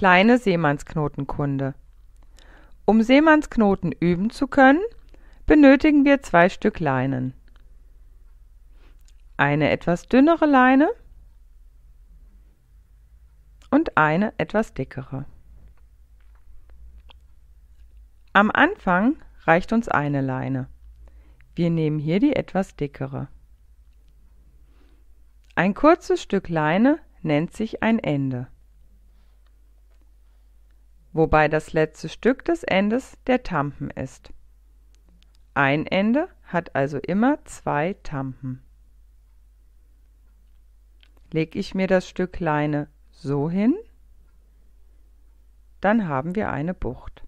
Kleine Seemannsknotenkunde Um Seemannsknoten üben zu können, benötigen wir zwei Stück Leinen. Eine etwas dünnere Leine und eine etwas dickere. Am Anfang reicht uns eine Leine. Wir nehmen hier die etwas dickere. Ein kurzes Stück Leine nennt sich ein Ende wobei das letzte Stück des Endes der Tampen ist. Ein Ende hat also immer zwei Tampen. Lege ich mir das Stück Leine so hin, dann haben wir eine Bucht.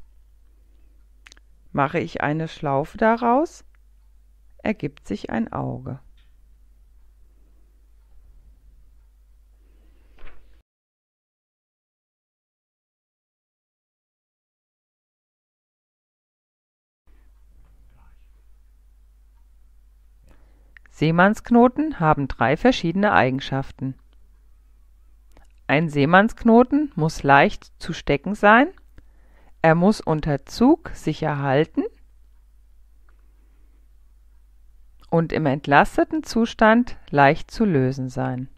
Mache ich eine Schlaufe daraus, ergibt sich ein Auge. Seemannsknoten haben drei verschiedene Eigenschaften. Ein Seemannsknoten muss leicht zu stecken sein, er muss unter Zug sicher halten und im entlasteten Zustand leicht zu lösen sein